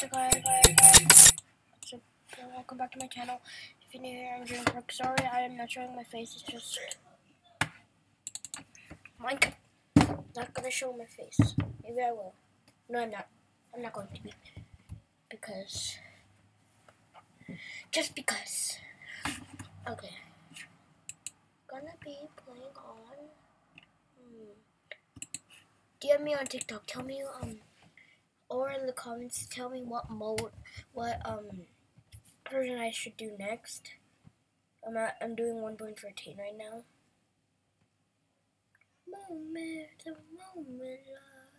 Welcome back to my channel. If you're new here, I'm doing work. Sorry, I am not showing my face. It's just Mike. Not gonna show my face. Maybe I will. No, I'm not. I'm not going to be because just because. Okay. Gonna be playing on. Hmm. DM me on TikTok. Tell me um or in the comments tell me what mode what um version I should do next. I'm at, I'm doing 1.14 right now. Moment, the moment, love.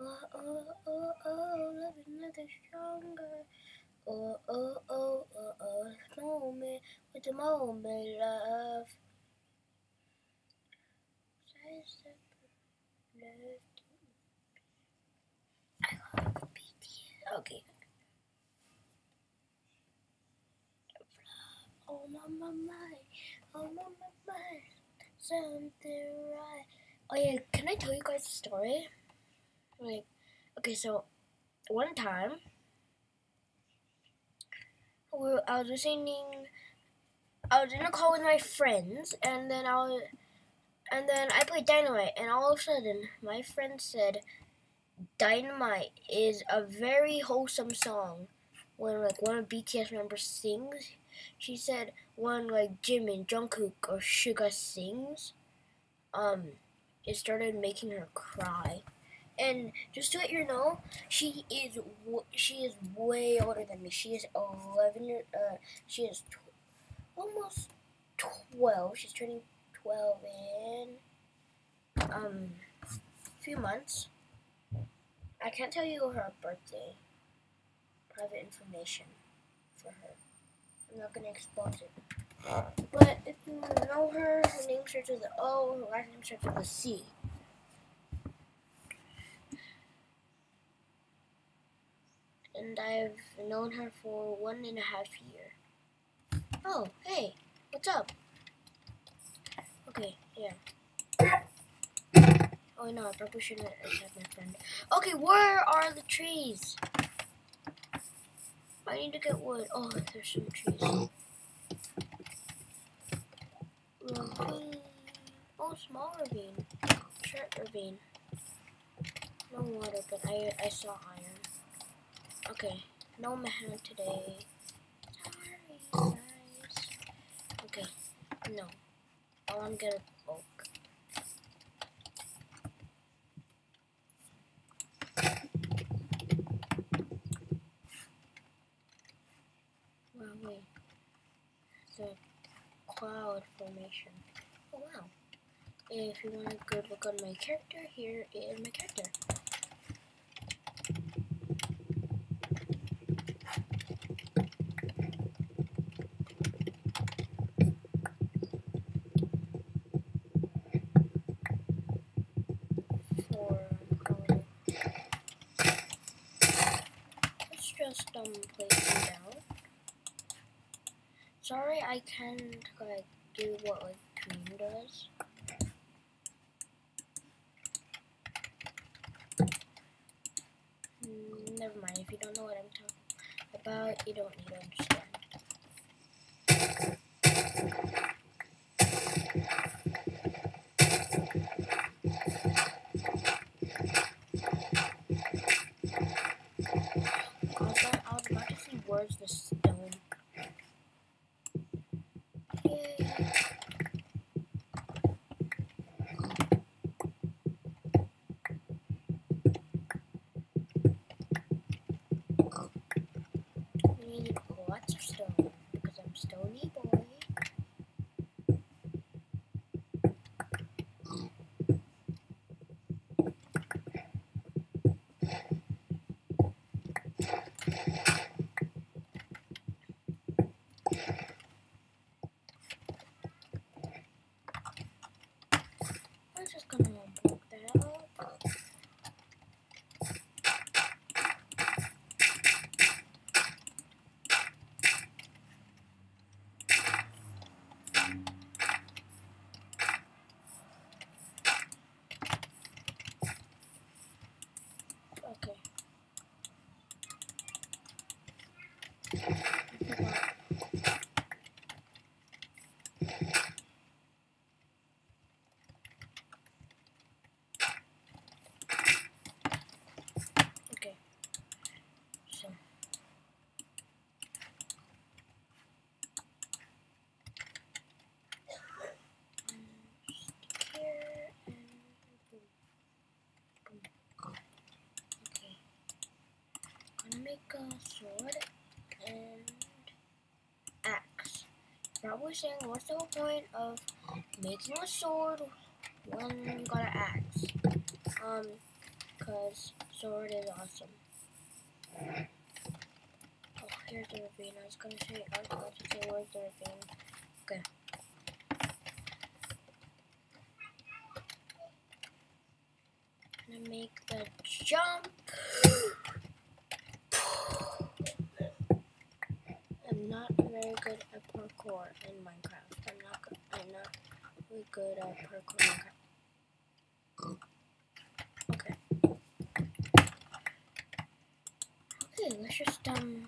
Oh, oh, oh, oh, love is stronger. Oh, oh, oh, oh, oh, moment with the moment, love. Okay. Oh my my my, oh my my my, something right. Oh yeah, can I tell you guys a story? Like, okay, so one time, I was listening. I was in a call with my friends, and then I was, and then I played Dynamite, and all of a sudden, my friend said, Dynamite is a very wholesome song. When like one of BTS members sings, she said when like Jimin, Jungkook, or Suga sings, um, it started making her cry. And just to let you know, she is she is way older than me. She is eleven years. Uh, she is almost twelve. She's turning twelve in um a few months. I can't tell you her birthday. Private information for her. I'm not gonna expose it. But if you know her, her name starts with an O, her last name starts with a C. And I've known her for one and a half year. Oh, hey, what's up? Okay, yeah. Oh no, I probably shouldn't have my friend. Okay, where are the trees? I need to get wood. Oh, there's some trees. Ravine. Oh, small ravine. Short ravine. No water, but I I saw iron. Okay, no man today. Sorry, guys. Okay, no. Oh, I'm gonna the formation. Oh wow. If you want a good look on my character, here is my character. Just um place them down. Sorry, I can't like what like Dream does. Mm, never mind. If you don't know what I'm talking about, you don't need to understand. Make a sword and axe. Probably saying, what's the point of making a sword when you got an axe? Um, cause sword is awesome. Oh, here's the ravine. I was gonna say, I was about to say, where's the ravine? Okay. Gonna make the jump. I'm not very good at parkour in Minecraft. I'm not good. I'm not really good parkour in Minecraft. Okay. Okay, let's just um.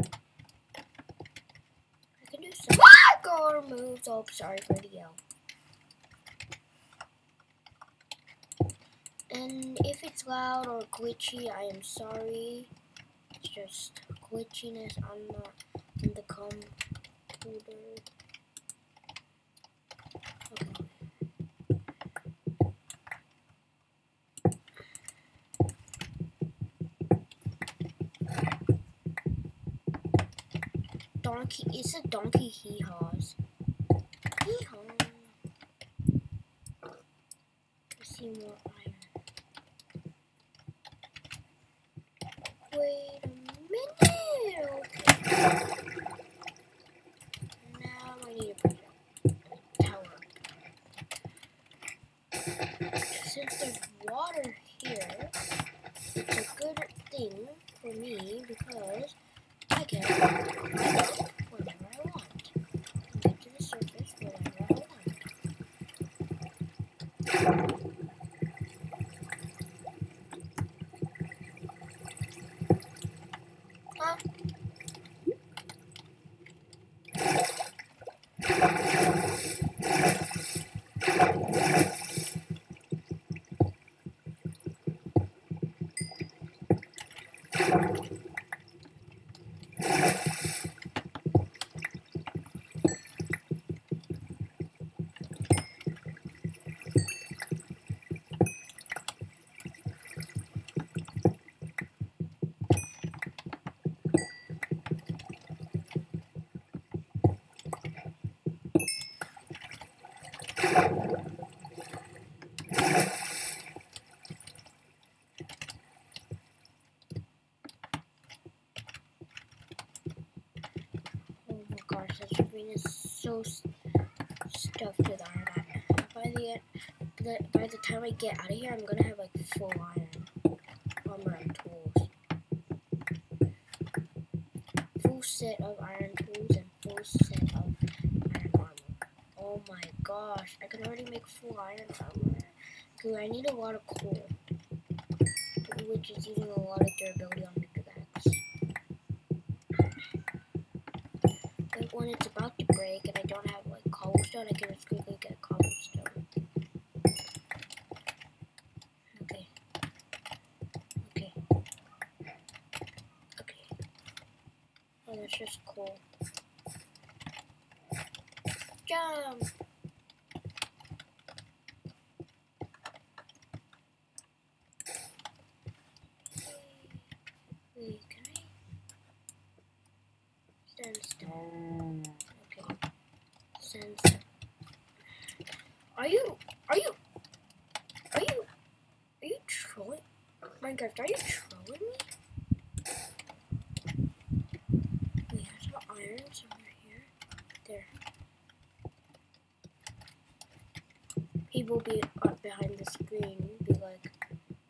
I can do some parkour moves. Oh, sorry for the yell. And if it's loud or glitchy, I am sorry. It's just glitchiness on the on the computer. hijo. Screen is so stuffed with iron. By the by the time I get out of here, I'm gonna have like full iron armor and tools, full set of iron tools and full set of iron armor. Oh my gosh, I can already make full iron armor. Dude, I need a lot of coal, which is using a lot of durability on my pickaxe. Like when it's about to break and I don't have like cobblestone, I can just quickly get cobblestone. Okay. Okay. Okay. That's just cool. Jump! Okay. Stand Are you? Are you? Are you? Are you trolling? Minecraft, are you trolling me? Wait, I saw iron somewhere here. There. People be up behind the screen be like,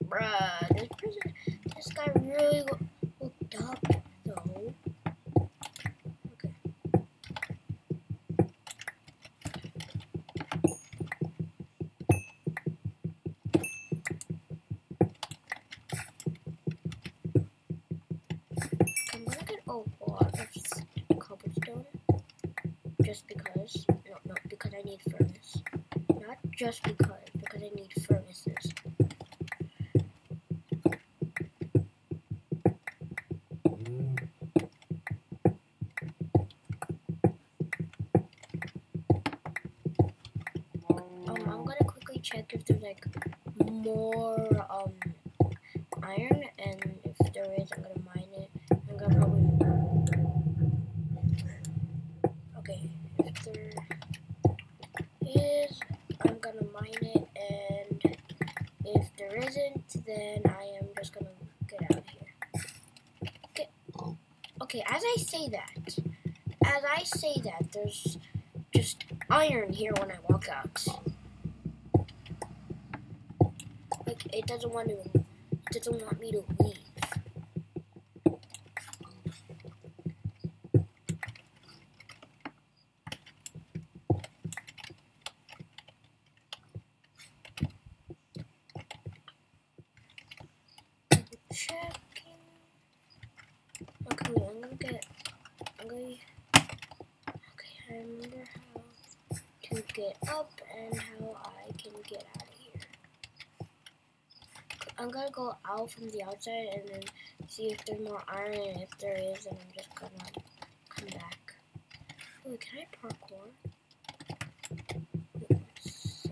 bruh, this person, this guy really lo- looked up though. Okay. Just because, because I need furnaces. Um, check if there's like more um iron, and if there is, I'm gonna say that, as I say that, there's just iron here when I walk out. Like it doesn't want to it doesn't want me to leave. Checking. Okay, wait, I'm gonna get I'm gonna Okay, I remember how to get up and how I can get out of here. I'm gonna go out from the outside and then see if there's more iron. And if there is, then I'm just gonna come back. Can I parkour? Wait, one sec.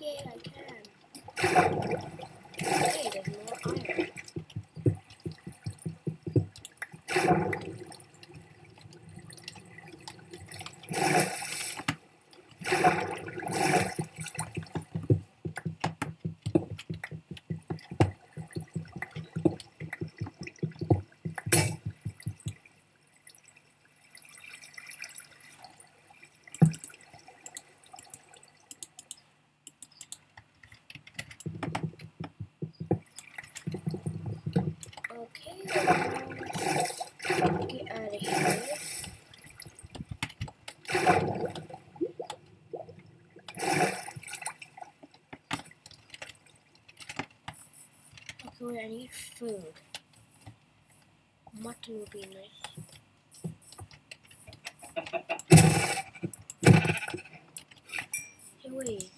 Yeah, I can. Okay, there's more iron. Okay, now get out of here. Need food. Mutton would be nice. Hey, wait.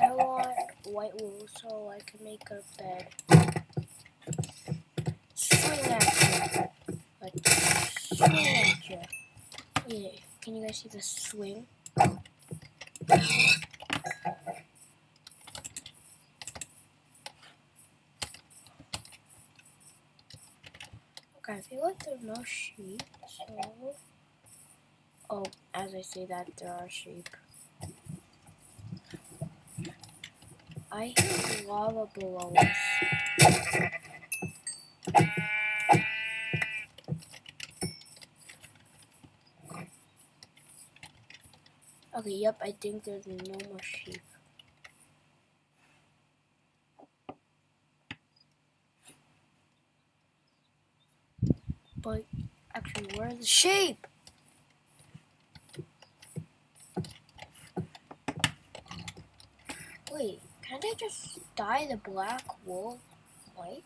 I want white wool so I can make a bed. Swing at you. Like, swing at you. Yeah, can you guys see the swing? Feel like there's no sheep, so... Oh, as I say that, there are sheep. I hear lava below us. Okay, yep, I think there's no more sheep. But actually, where are the sheep? Wait, can't I just dye the black wool white?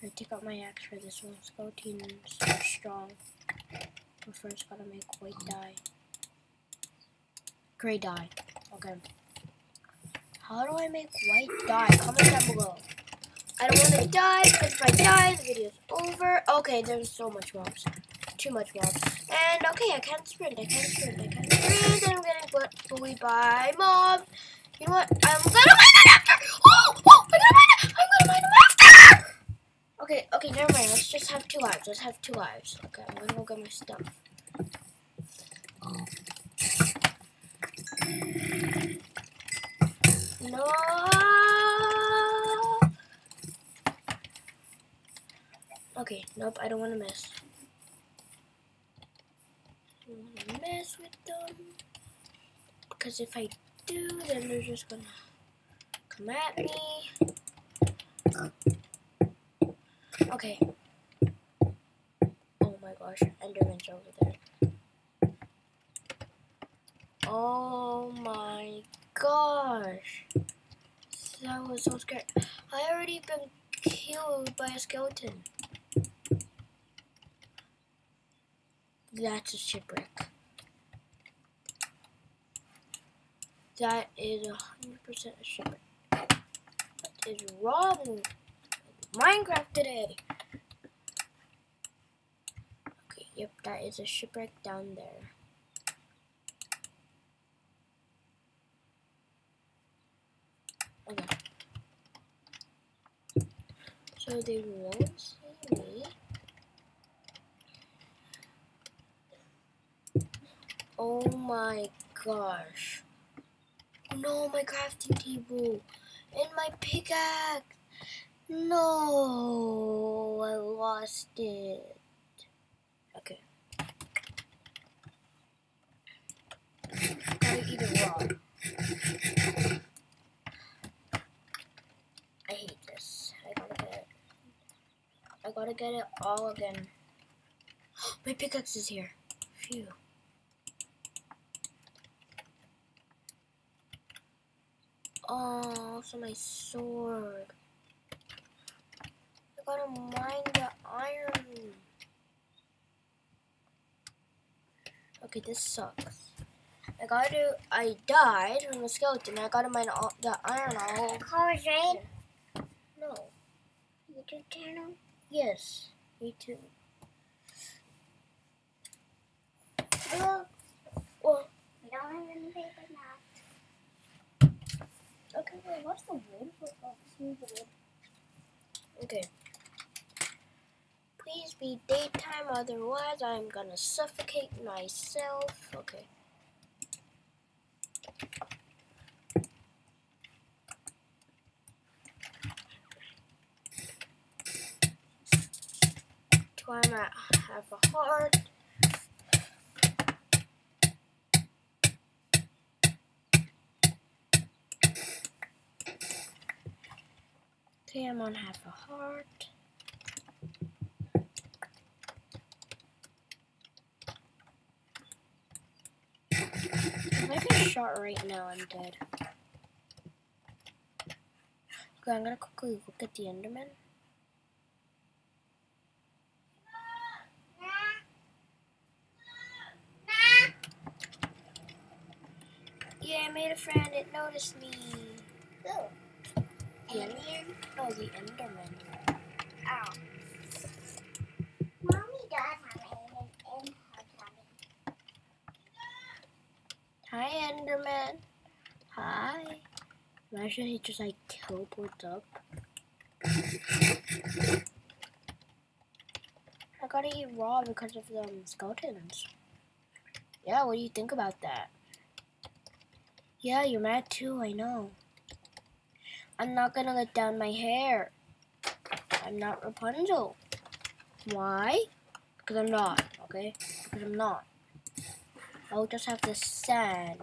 I take out my axe for this one. Skeleton's so strong. But first, gotta make white dye. Gray dye. Okay. How do I make white dye? Comment down below. I don't want to die because if I die, the video's over. Okay, there's so much mobs. Too much mobs. And okay, I can't sprint. I can't sprint. I can't sprint. And I'm getting bu- bullied by mobs. You know what? I'm gonna mine it after. Oh, oh, I'm gonna mine it. I'm gonna mine it after. Okay, okay, never mind. Let's just have two lives. Let's have two lives. Okay, I'm gonna go get my stuff. Okay, nope, I don't want to mess. I don't want to mess with them. Because if I do, then they're just gonna come at me. Okay. Oh my gosh, Enderman's over there. Oh my gosh. That was so scary. I already been killed by a skeleton. That's a shipwreck. That is a hundred percent a shipwreck. What is wrong Minecraft today? Okay, yep, that is a shipwreck down there. Okay. So they won't see me. Oh my gosh. No, my crafting table. And my pickaxe. No, I lost it. Okay. Gotta eat it raw. I hate this. I gotta get it. I gotta get it all again. My pickaxe is here. Phew. Oh, so my sword. I gotta mine the iron. Okay, this sucks. I gotta. I died from the skeleton. I gotta mine all the iron all. Cars right? No. YouTube channel. Yes. Me too. Look, Well. we don't have any paper now. Okay. Wait. What's the wood? Oh, the wood. Okay. Please be daytime, otherwise I'm gonna suffocate myself. Okay. Climb at half a heart. Okay, I'm on half a heart. If I get shot right now, I'm dead. Okay, I'm gonna quickly look at the Enderman. Yeah, I made a friend. It noticed me. Who? No, the Enderman. Oh. Mommy does have alien in her tummy. Hi, Enderman. Hi. Imagine he just like teleports up. I gotta eat raw because of the um, skeletons. Yeah, what do you think about that? Yeah, you're mad too, I know. I'm not gonna let down my hair. I'm not Rapunzel. Why? Because I'm not, okay? Because I'm not. I'll just have the sand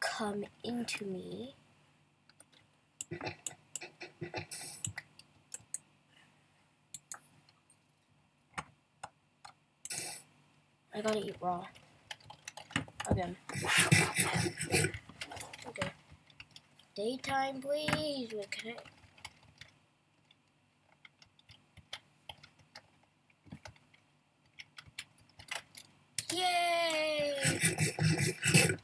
come into me. I gotta eat raw. Again. Daytime, please. Wait, can? Yay!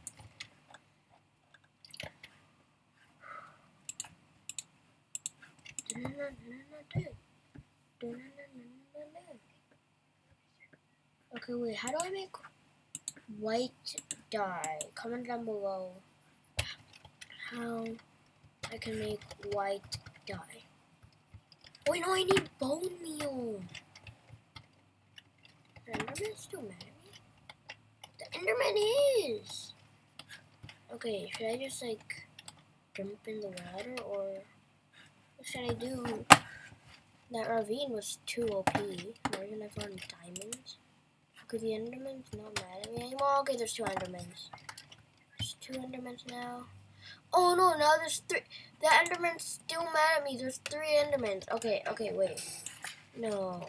Okay, wait, how do I make white dye? Comment down below how I can make white dye. Oh, Wait, no, I need bone meal. The Enderman still mad at me? The Enderman is! Okay, should I just like jump in the water or what should I do? That ravine was too OP. Imagine I found diamonds. Could the Enderman's not mad at me anymore? Okay, there's two Endermans. There's two Endermans now. Oh no, now there's three. The Enderman's still mad at me. There's three Endermans. Okay, okay, wait. No.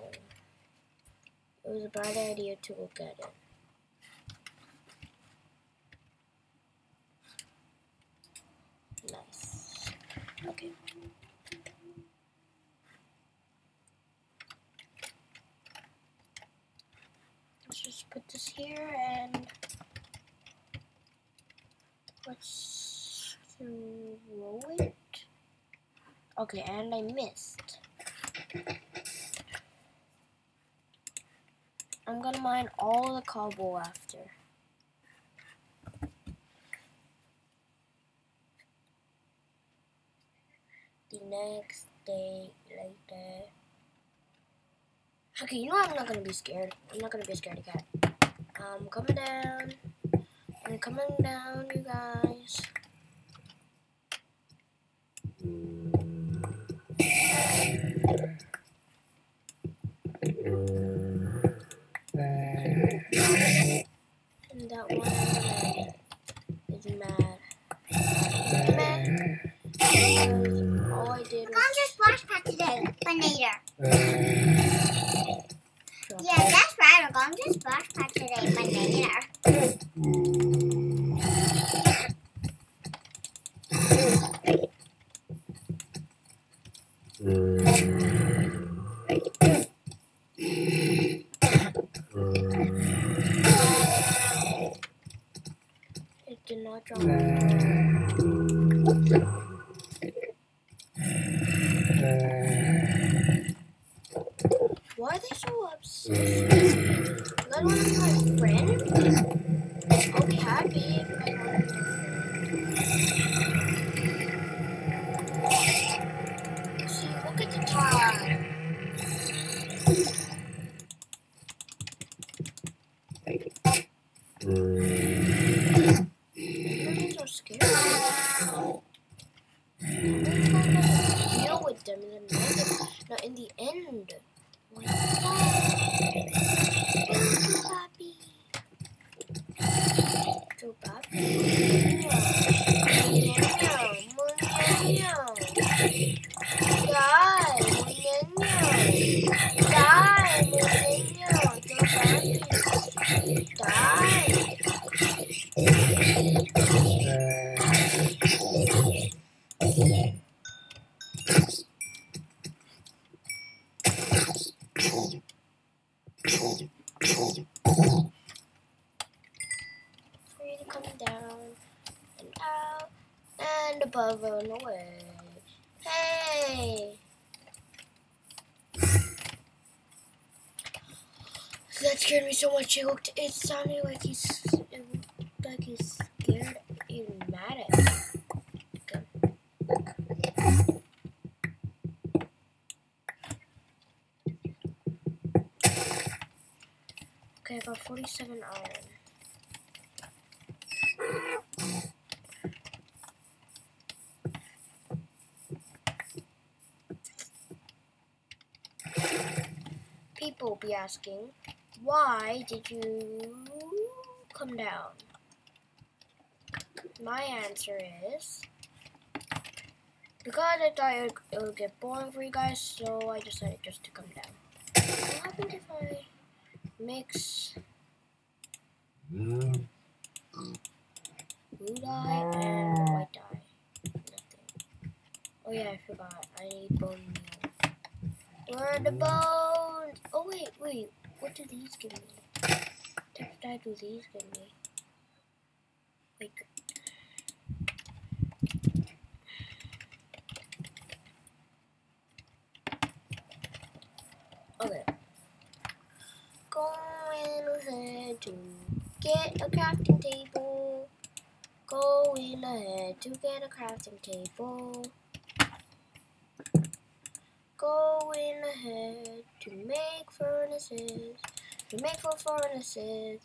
It was a bad idea to look at it. Nice. Okay. Let's just put this here and let's throw it. Okay, and I missed. I'm gonna mine all the cobble after. The next day later. Okay, you know I'm not gonna be scared. I'm not gonna be scared cat. I'm coming down. I'm coming down, you guys. And Trời, miếng rồi much. It sounded like he's. Like he's scared, even mad at me. Okay. Okay, I got 47 iron. People be asking, why did you come down? My answer is because I thought it would, get boring for you guys, so I decided just to come down. What happens if I mix blue dye and white dye? Nothing. Oh yeah, I forgot. I need bone meal. Where are the bones? Oh wait, wait. What do these give me? What do these give me? Like. Okay. Going ahead to get a crafting table. Going ahead to get a crafting table. Going ahead to make furnaces. To make four furnaces.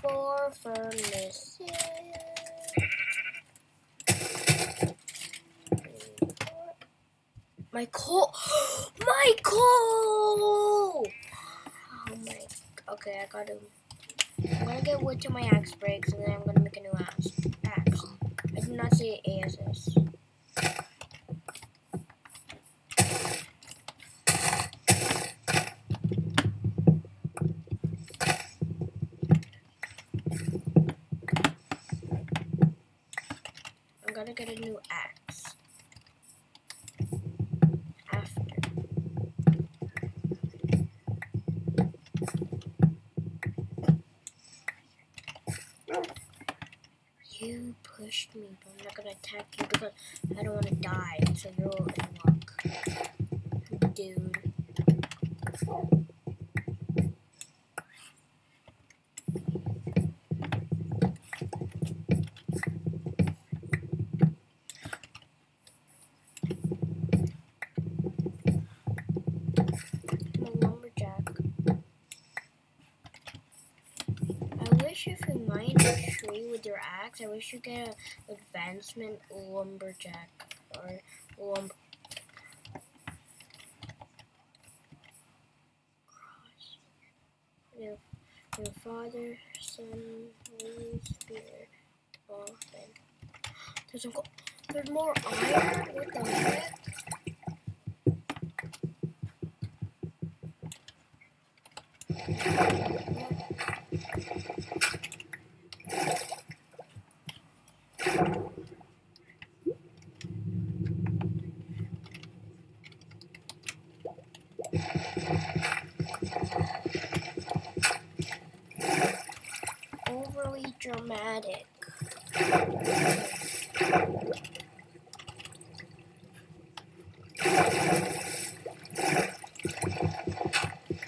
Four furnaces. My coal. My coal. Oh my. Okay, I gotta. I'm gonna get wood to my axe breaks, and then I'm gonna make a new axe. Axe. I do not say ASS. I'm gonna get a new axe. but I'm not gonna attack you because I don't want to die. So you're in luck, dude. I'm a lumberjack. I wish if you mine a tree with your you get an advancement lumberjack or lumber. Cross. Your, your father, son, often. There's, a, there's more iron? What the heck? Overly dramatic.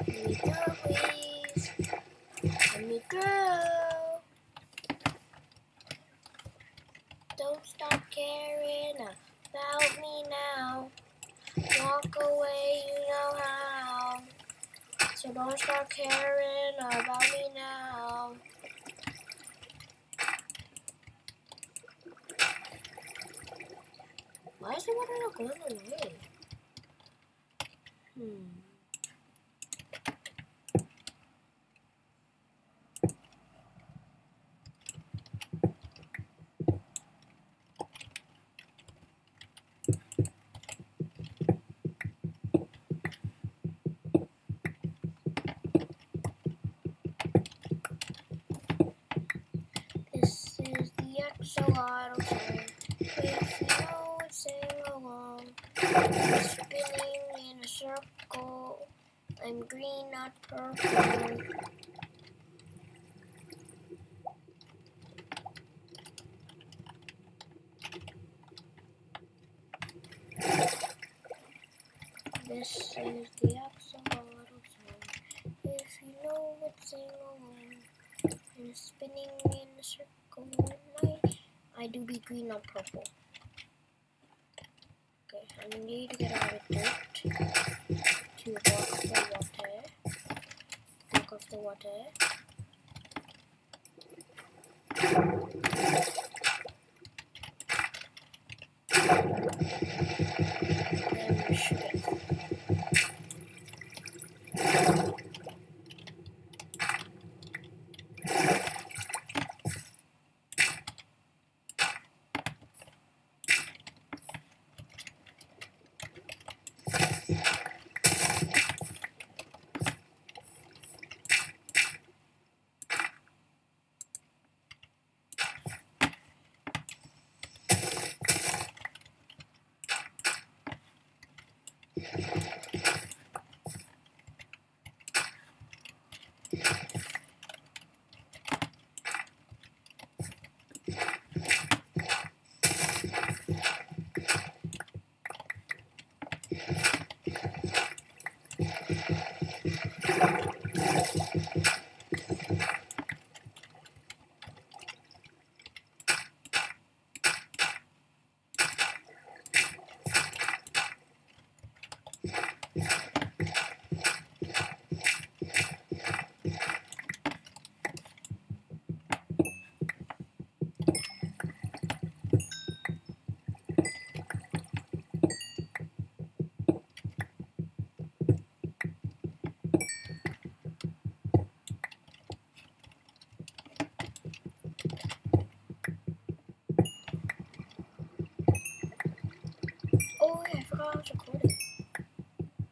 Let me go, please. Let me go. Don't stop caring about me now. Walk away, you know how. So don't stop caring about me now. Why is the water not going away? Hmm. This is the axolotl song. If you know it, sing along. I'm spinning in a circle. I'm green, not purple. This is the axolotl song. If you know it, sing along. I'm spinning in a circle. My, Do be green, or purple. Okay, I need to get out of dirt to block the water. Block off the water. And sugar. Oh, yeah, I forgot I was recording.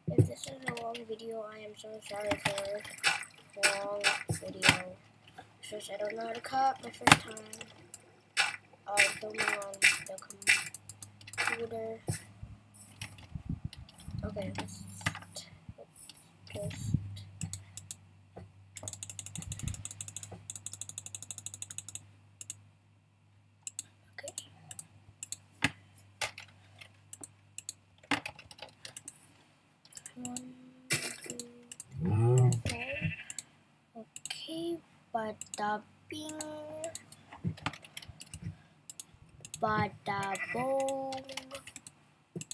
If this is a long video, I am so sorry for long video. It's just I don't know how to cut my first time. Uh, filming on the computer. Okay, let's, just. Okay. One, two, four. Okay, bada bing. Bada boom.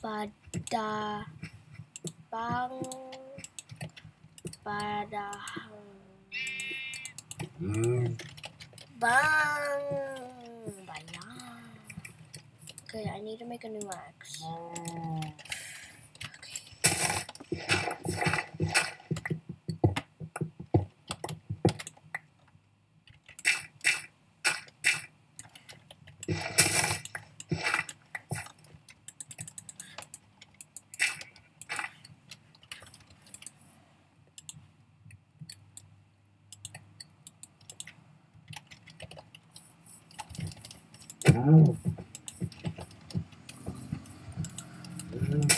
Bada bang. Bada hang. Bang. Bang. Okay, I need to make a new axe. And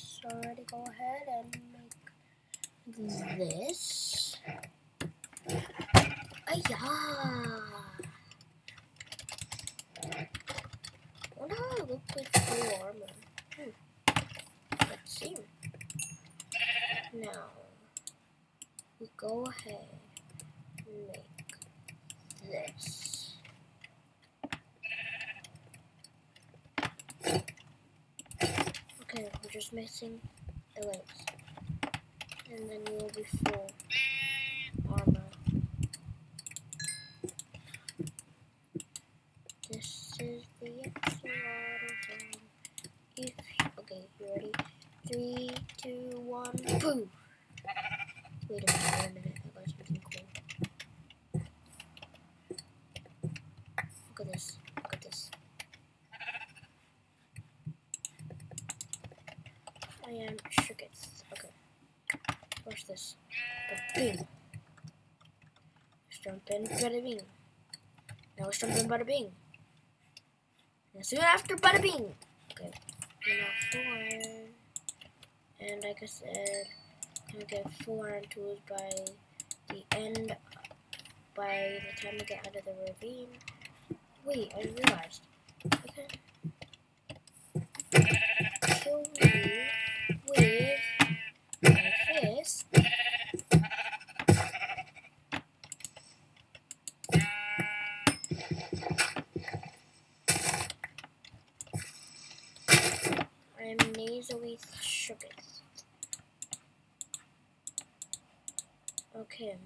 Okay, let's already go ahead and make this. Ayah! Wonder how I look with full armor. Hmm. Let's see. Now, we go ahead and make this. Okay, we're missing the. And then you will be full armor. This is the axolotl. If okay, you ready? Three, two, one, boom! Wait a minute, wait a minute, I got something cool. Look at this. Look at this. I am Shuckets. Okay. Watch this. Boom. In, bada bing. Now let's jump in, bada bing. And soon after, bada bing. Okay. And full. And like I said, I get four iron tools by the end, by the time I get out of the ravine. Wait, I realized. Okay. Kill you with my fist. I'm nasally shooketh. Okay.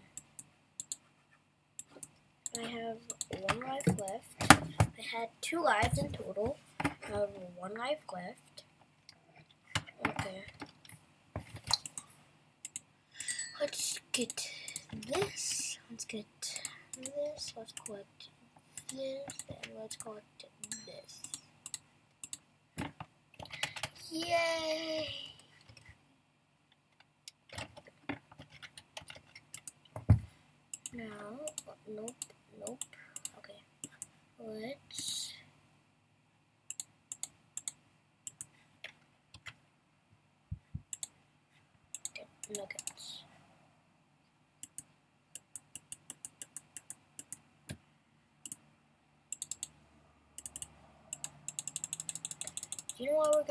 I have one life left. I had two lives in total. I have one life left. Okay. Let's get this. Let's get this. Let's collect let's collect this. Yay! Now, nope, nope. Okay. Let's. Get nuggets.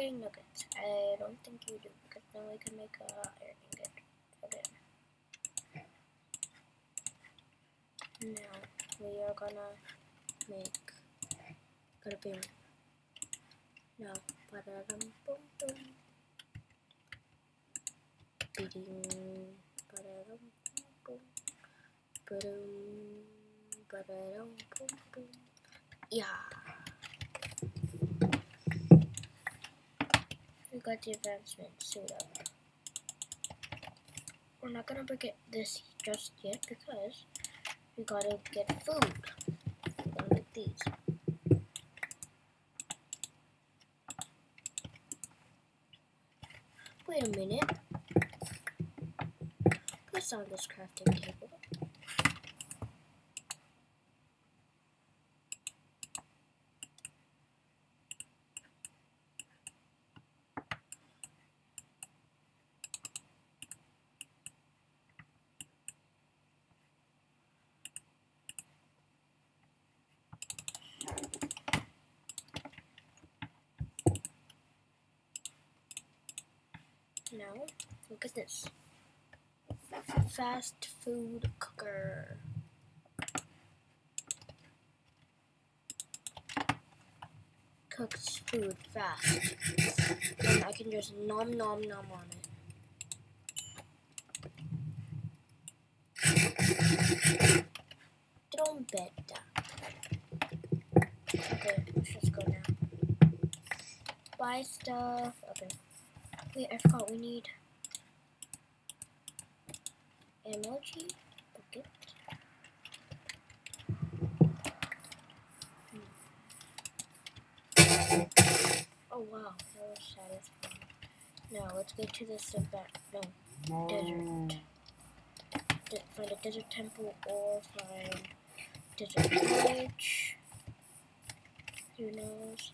Getting nuggets? I don't think you do, because now we can make a iron ingot. Okay. Now we are gonna make gonna be now ba-da-dum boom boom boom boom boom boom yeah got the advancement up we're not gonna get this just yet because we gotta get food. These. Wait a minute. What's on this crafting table? Now, look at this. Fast food cooker. Cooks food fast. And I can just nom nom nom on it. Trompeta. Okay, let's just go now. Buy stuff. Okay. Wait, I forgot we need emoji bucket. Hmm. Oh wow, that was satisfying. Now let's get to the Tibet. No, desert. De find a desert temple or find desert village. Who knows?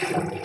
Thank you.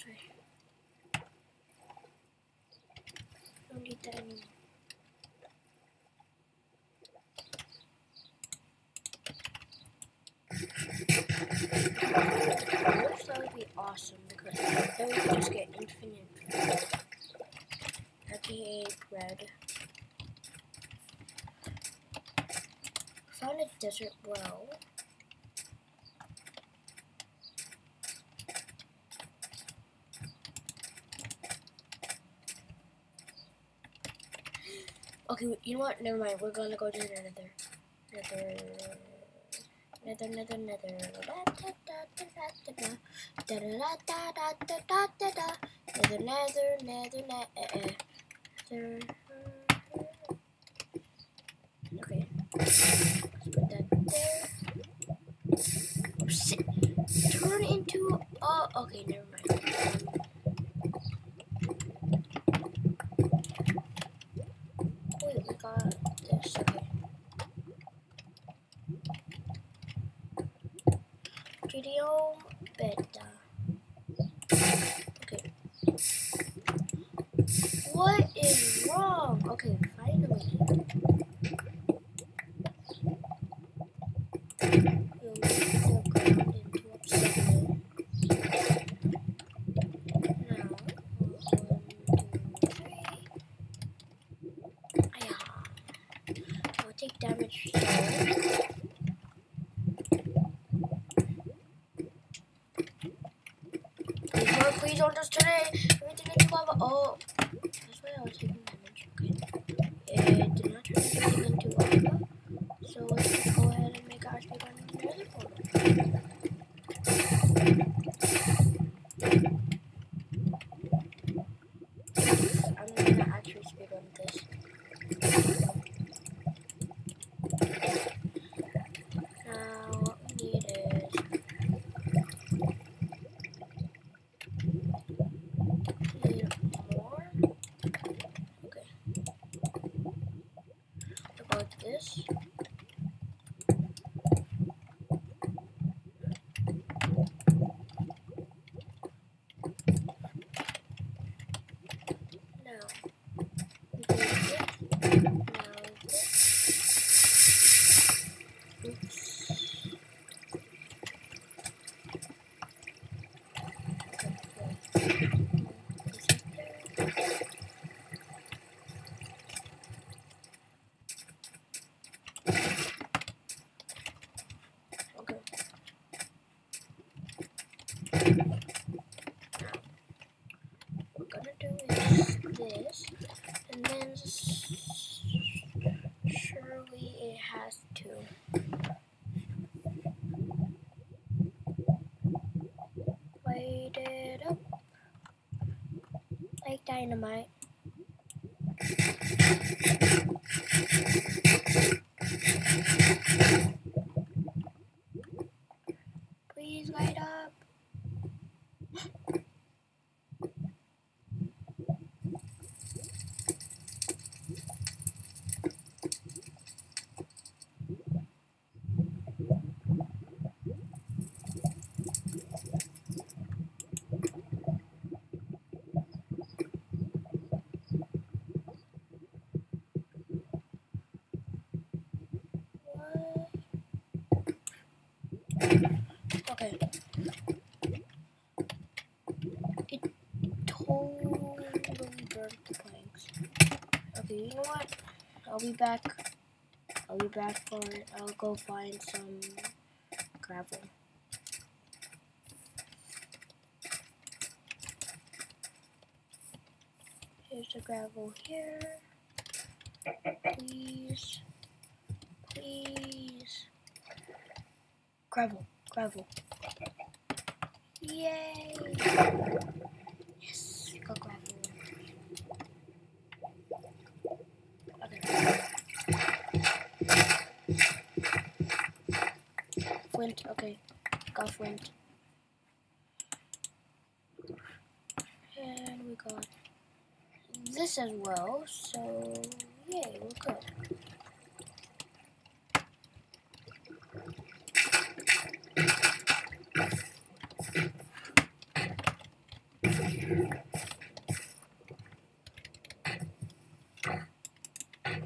This way. Don't need that anymore. I that would be awesome because then we could just get infinite food. aka bread. Found a desert well. Okay, you know what? Never mind. We're gonna go to the nether. Nether. Nether, nether, nether. Nether, nether, nether, nether. Okay. Let's put that there. Oh, shit. Turn into. Oh, okay, never mind. Wait, we got this. Okay. Video beta. Okay. What is wrong? Okay, finally. We'll make the ground into obsidian. Now, one, two, three. Aya. I'll take damage here. Turn it, everything into lava. Oh, that's why I was taking damage. Okay. It did not turn everything into lava. So let's just go ahead and make our speed run the nether portal. I'm gonna actually speed run this. Now what we need is need more. Okay. About this. Now we do this. Now this. Oops. Okay, good. This up there. Okay. What we're gonna do is this, and then s- surely it has to. Light it up like dynamite. Please light up. What? Okay. It totally burnt the planks. Okay, you know what? I'll be back. I'll be back for it. I'll go find some gravel. Here's the gravel here. Please. Please. Gravel, gravel. Yay! Yes, we got gravel. Okay. Flint, okay. Got flint. And we got this as well, so yay, we're good.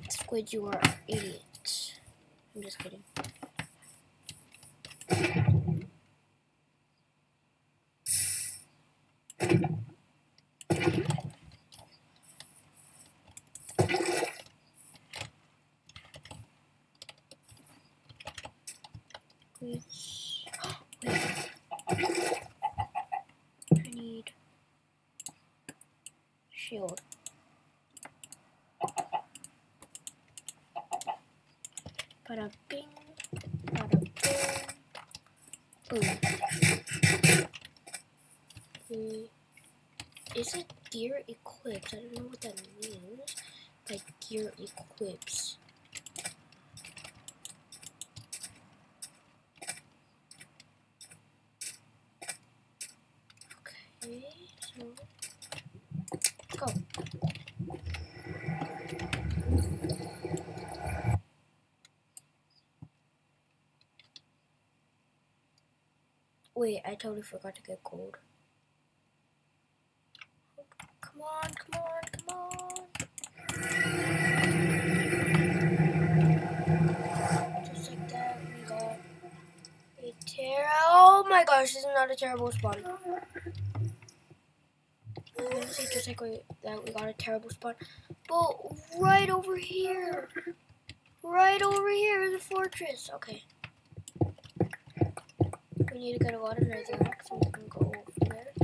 Squid, you are idiots. I'm just kidding. Which wait. I need shield. Bada bing, bada boom, boom. Okay. Is it gear? I don't know what that means. Like gear equips. Okay, so go. Wait, I totally forgot to get gold. Come on, gosh, this is not a terrible spawn. Just like we, that, we got a terrible spawn. But right over here, right over here is a fortress. Okay. We need to get a lot of netherrack so we can go over there.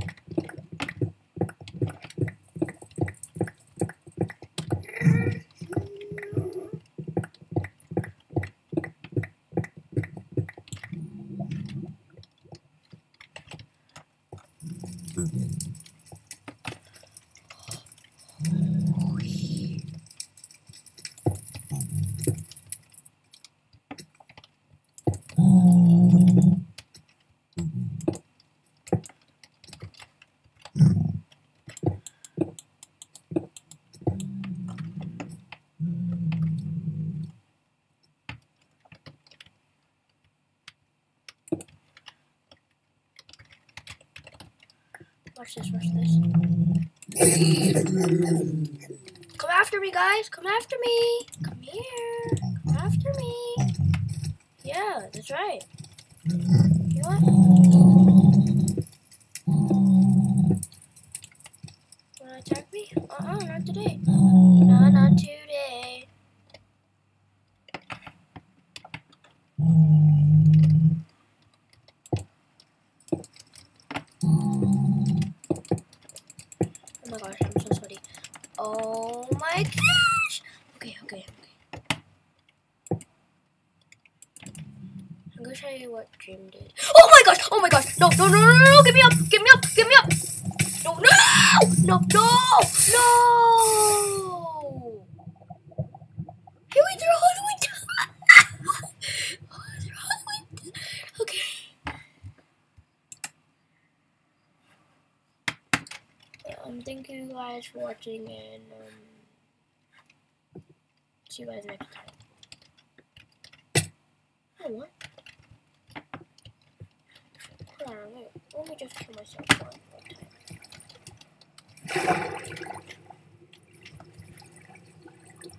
Watch this, watch this. Come after me, guys. Come after me. Come here. Come after me. Yeah, that's right. You know what? Wanna attack me? Uh-uh, not today. No, not today. Oh my gosh, I'm so sweaty. Oh my gosh! Okay, okay, okay. I'm gonna show you what Dream did. Oh my gosh! Oh my gosh! No, no, no, no, no, no! Get me up! Get me up! Get me up! No, no! No, no! No! Can we throw all the way down? Throw all the way down. Okay. Um, thank you guys for watching and um, see you guys next time. Oh, what? Hold on, wait. Let me just kill myself one more time.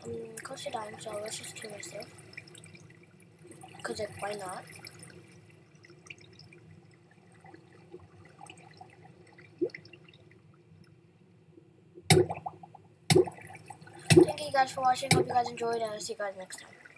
Um, close to dying, so let's just kill myself. Cause like, why not? Thank you guys for watching. Hope you guys enjoyed, and I'll see you guys next time.